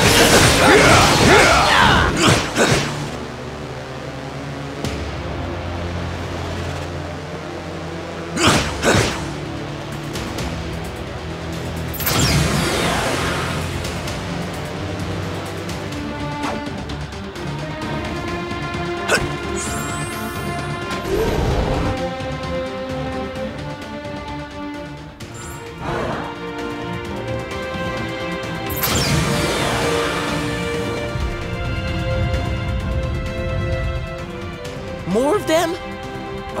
Yeah!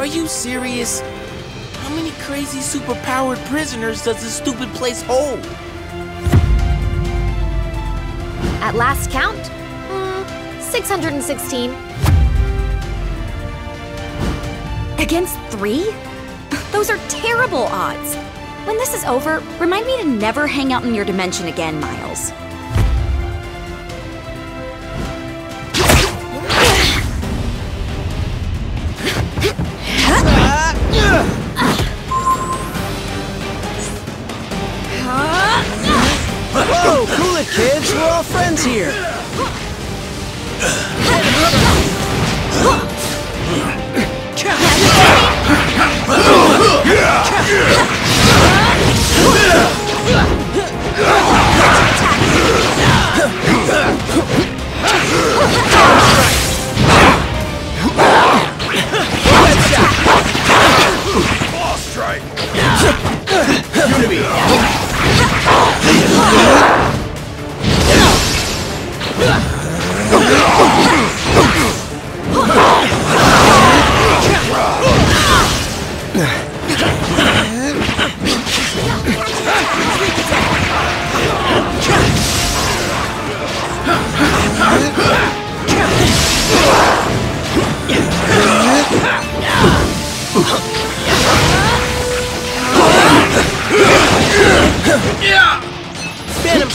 You serious? How many crazy superpowered prisoners does this stupid place hold? At last count, hmm, 616. Against three? Those are terrible odds. When this is over, remind me to never hang out in your dimension again, Miles. Here. Phantom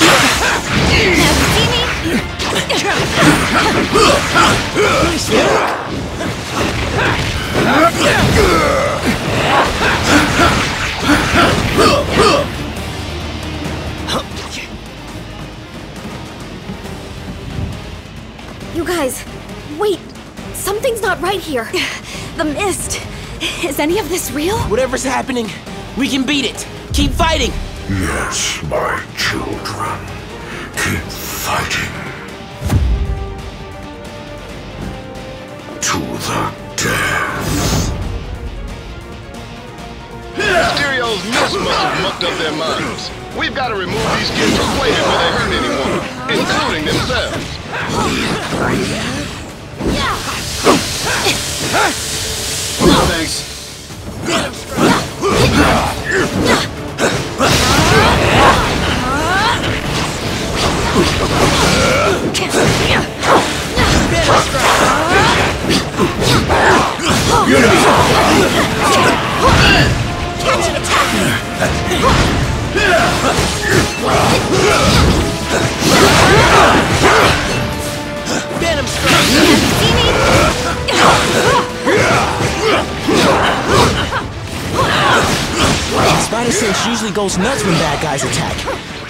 You guys, wait. Something's not right here. The mist. Is any of this real? Whatever's happening, we can beat it. Keep fighting. Yes, my children. Keep fighting. To the death. Mysterio's mist must have mucked up their minds. We've got to remove these kids from play before they hurt anyone, including themselves. Thanks. Spider Sense usually goes nuts when bad guys attack.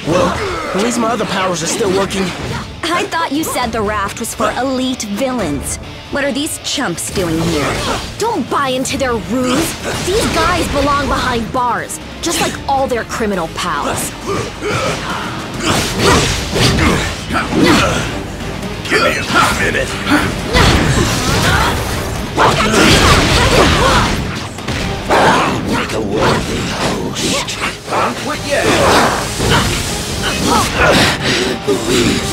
Well, at least my other powers are still working. I thought you said the raft was for elite villains. What are these chumps doing here? Don't buy into their ruse. These guys belong behind bars, just like all their criminal pals. Give me a minute. Like a worthy host. Quit yet. Attack me!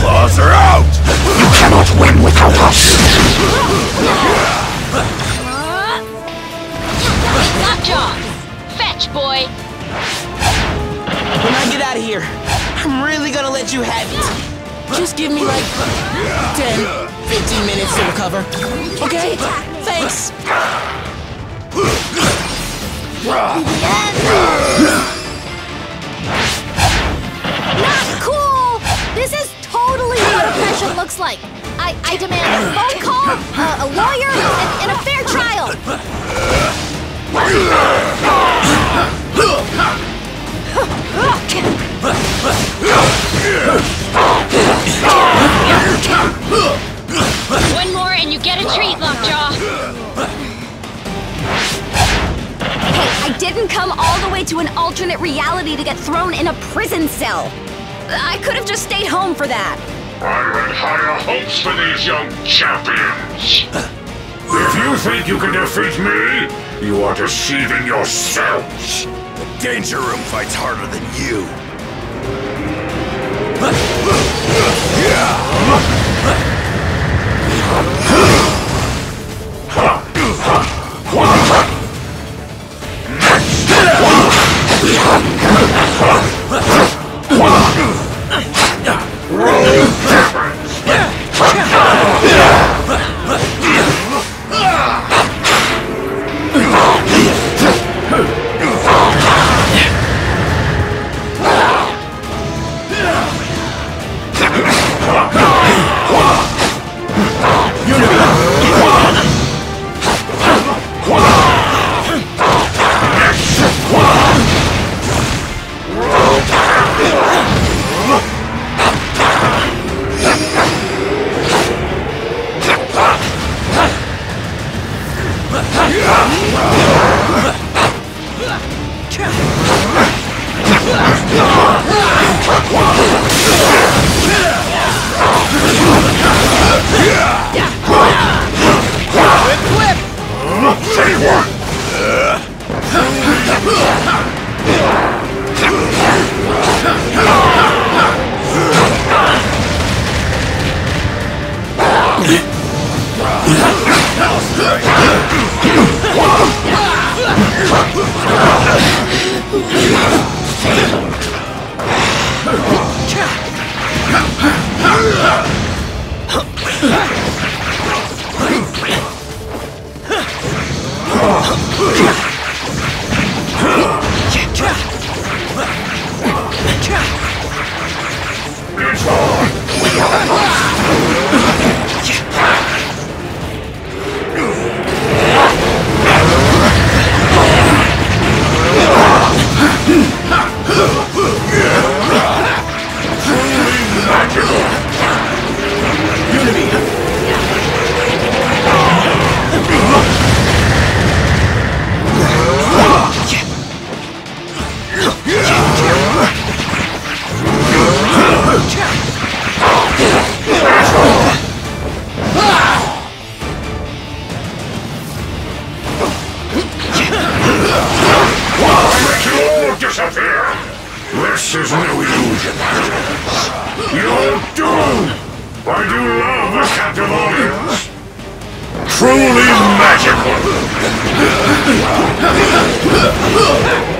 Claws are out! You cannot win without us! Lockjaw! Fetch, boy! When I get out of here, I'm really gonna let you have it. Just give me like 10, 15 minutes to recover. Okay? Thanks. What looks like. I, I demand a phone call, a, a lawyer, and, and a fair trial. One more and you get a treat, Lockjaw! Hey, I didn't come all the way to an alternate reality to get thrown in a prison cell. I could have just stayed home for that. I had higher hopes for these young champions! If you think you can defeat me, you are deceiving yourselves! The Danger Room fights harder than you! Say disappear! This is no illusion. You're doomed! I do love a captive audience! Truly magical!